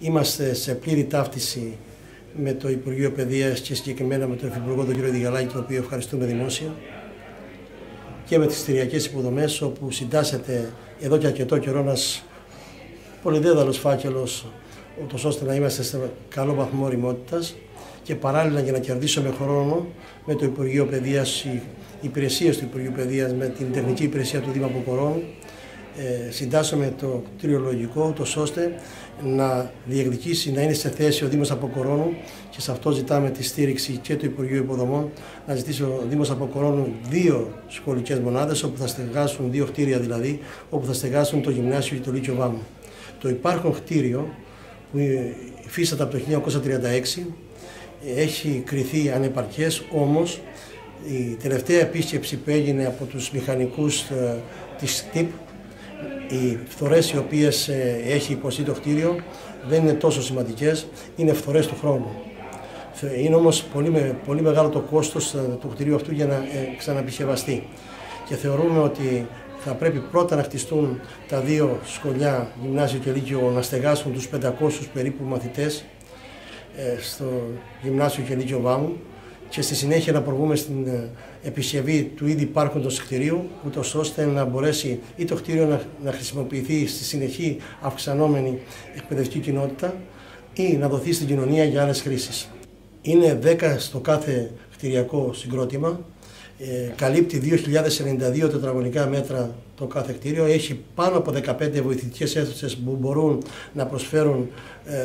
Είμαστε σε πλήρη ταύτιση με το Υπουργείο Παιδείας και συγκεκριμένα με τον Υφυπουργό τον κύριο Διγαλάκη, τον οποίο ευχαριστούμε δημόσια και με τις κτηριακές υποδομές όπου συντάσσεται εδώ και αρκετό καιρό ένας πολυδέδαλος φάκελος ούτως ώστε να είμαστε σε καλό βαθμό οριμότητας και παράλληλα για να κερδίσουμε χρόνο με το Υπουργείο Παιδείας, οι υπηρεσίες του Υπουργείου Παιδείας με την τεχνική υπηρεσία του Δήμα Αποκορών ε, συντάσσουμε το κτίριο λογικό, ώστε να διεκδικήσει, να είναι σε θέση ο Δήμος Αποκορώνου και σε αυτό ζητάμε τη στήριξη και του Υπουργείου Υποδομών να ζητήσει ο Δήμος Αποκορώνου δύο σχολικές μονάδες όπου θα στεγάσουν, δύο κτίρια δηλαδή, όπου θα στεγάσουν το Γυμνάσιο και το Λύκειο Βάμου. Το υπάρχον κτίριο που υφίσταται από το 1936 έχει κριθεί ανεπαρκές, όμως η τελευταία επίσκεψη που έγινε από τους μηχανικούς ε, της ΤΥΠ οι φθορές οι οποίες ε, έχει υποστεί το κτίριο δεν είναι τόσο σημαντικές, είναι φθορές του χρόνου. Είναι όμως πολύ, πολύ μεγάλο το κόστος ε, του κτιρίου αυτού για να ε, ξαναπισκευαστεί. Και θεωρούμε ότι θα πρέπει πρώτα να χτιστούν τα δύο σχολιά, γυμνάσιο και λύκειο, να στεγάσουν τους 500 περίπου μαθητές στο γυμνάσιο και λύκειο Βάμου και στη συνέχεια να προβούμε στην ε, επισκευή του ήδη υπάρχοντος κτηρίου, ούτως ώστε να μπορέσει ή το κτίριο να, να χρησιμοποιηθεί στη συνεχή αυξανόμενη εκπαιδευτική κοινότητα ή να δοθεί στην κοινωνία για άλλες χρήσεις. Είναι 10 στο κάθε κτηριακό συγκρότημα, ε, καλύπτει 2.092 τετραγωνικά μέτρα το κάθε κτίριο, έχει πάνω από 15 βοηθητικές αίθουσες που μπορούν να προσφέρουν ε,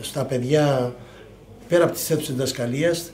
στα παιδιά πέρα από τις αίθουσες διδασκαλίας